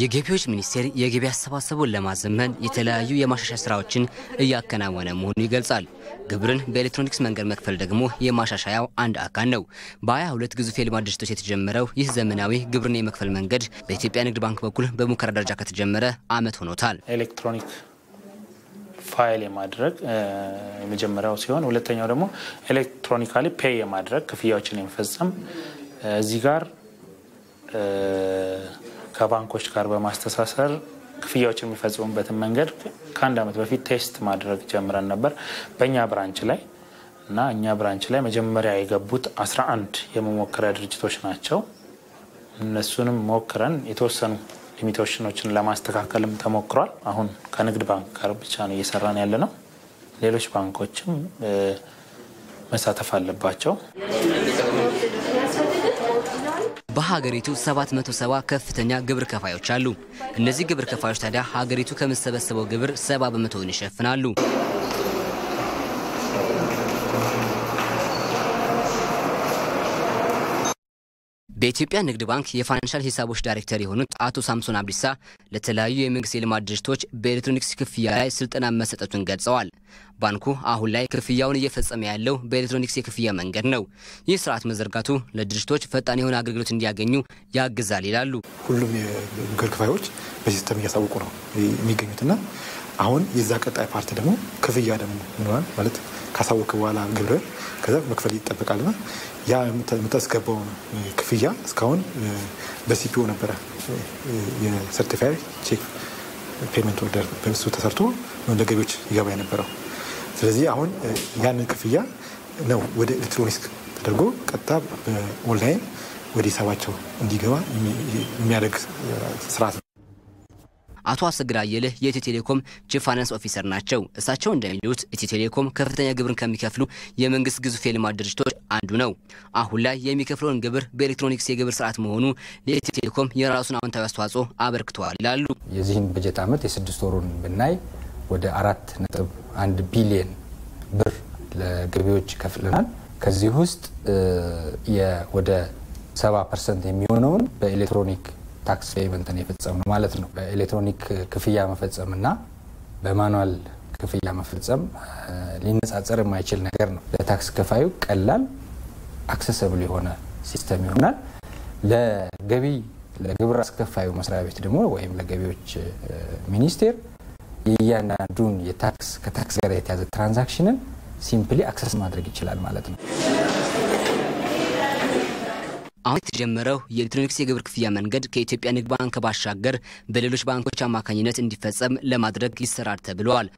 የገቢዎች ሚኒስቴር የገቢ አሰባሰቡን ለማዘመን የተለያዩ የማሻሻያ ስራዎችን እያከናወነ መሆኑን ይገልጻል። ግብርን በኤሌክትሮኒክስ መንገድ መክፈል ደግሞ የማሻሻያው አንድ አካል ነው። በ22 ግዙፍ የልማት ድርጅቶች የተጀመረው ይህ ዘመናዊ ግብርን የመክፈል መንገድ በኢትዮጵያ ንግድ ባንክ በኩል በሙከራ ደረጃ ከተጀመረ ዓመት ሆኖታል። ኤሌክትሮኒክ ፋይል የማድረግ የመጀመሪያው ሲሆን ሁለተኛው ደግሞ electronically pay የማድረግ ክፍያዎችን የመፈጸም እዚህ ጋር ከባንኮች ጋር በማስተሳሰር ክፍያዎች የሚፈጽሙበትን መንገድ ከአንድ ዓመት በፊት test ማድረግ ጀምረን ነበር በእኛ branch ላይ እና እኛ branch ላይ መጀመሪያ የገቡት 11 የመሞከሪያ ድርጅቶች ናቸው። እነሱንም ሞክረን የተወሰኑ limitationኦችን ለማስተካከልም ተሞክሯል። አሁን ከንግድ ባንክ ጋር ብቻ ነው እየሰራን ያለ ነው። ሌሎች ባንኮችም መሳተፍ አለባቸው። በሀገሪቱ 770 ከፍተኛ ግብር ከፋዮች አሉ። እነዚህ ግብር ከፋዮች ታዲያ ሀገሪቱ ከምትሰበሰበው ግብር 70 በመቶውን ይሸፍናሉ። በኢትዮጵያ ንግድ ባንክ የ financial ሂሳቦች ዳይሬክተር የሆኑት አቶ ሳምሶን አብዲሳ ለተለያዩ የመንግስት የልማት ድርጅቶች በኤሌክትሮኒክስ ክፍያ ላይ ስልጠና መሰጠቱን ገልጸዋል። ባንኩ አሁን ላይ ክፍያውን እየፈጸመ ያለው በኤሌክትሮኒክስ የክፍያ መንገድ ነው። ይህ ስርዓት መዘርጋቱ ለድርጅቶች ፈጣን የሆነ አገልግሎት እንዲያገኙ ያግዛል ይላሉ። ሁሉም የግብር ከፋዮች በ system እያሳወቁ ነው የሚገኙትና አሁን የዛ ቀጣይ part ደግሞ ክፍያ ደግሞ ይኖራል ማለት ካሳወቁ በኋላ ግብር ከዛ መክፈል ይጠበቃልና ያ የምታስገባው ክፍያ እስካሁን በ CPO ነበረ የ certified cheque payment order በሱ ተሰርቶ ወደ ገቢዎች ይገባ የነበረው። ስለዚህ አሁን ያንን ክፍያ ነው ወደ ኤሌክትሮኒክስ ተደርጎ ቀጥታ በኦንላይን ወደ ሂሳባቸው እንዲገባ የሚያደርግ ስርዓት አቶ አሰግድ አየልህ የኢትዮ ቴሌኮም Chief Finance Officer ናቸው። እሳቸው እንደሚሉት ኢትዮ ቴሌኮም ከፍተኛ ግብርን ከሚከፍሉ የመንግስት ግዙፍ የልማት ድርጅቶች አንዱ ነው። አሁን ላይ የሚከፍለውን ግብር በኤሌክትሮኒክስ የግብር ስርዓት መሆኑ ለኢትዮ ቴሌኮም የራሱን አዎንታዊ አስተዋጽኦ አበርክተዋል ይላሉ። የዚህን በጀት ዓመት የስድስት ወሩን ብናይ ወደ አራት ነጥብ አንድ ቢሊየን ብር ለገቢዎች ከፍለናል። ከዚህ ውስጥ ወደ ሰባ percent የሚሆነውን በ electronic tax payment የፈጸምነው ማለት ነው። በኤሌክትሮኒክ ክፍያ መፈጸም እና በ manual ክፍያ መፈጸም ሊነጻጸር የማይችል ነገር ነው። ለ tax ከፋዩ ቀላል accessible የሆነ system ይሆናል። ለገቢ ለግብር አስከፋዩ መስሪያ ቤት ደግሞ ወይም ለገቢዎች ሚኒስቴር የእያንዳንዱን የ tax ከ tax ጋር የተያዘ transaction ን simply access ማድረግ ይችላል ማለት ነው። አሁን የተጀመረው የኤሌክትሮኒክስ የግብር ክፍያ መንገድ ከኢትዮጵያ ንግድ ባንክ ባሻገር በሌሎች ባንኮች አማካኝነት እንዲፈጸም ለማድረግ ይሰራል ተብለዋል።